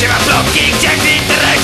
się ma plotki, gdzie the internecie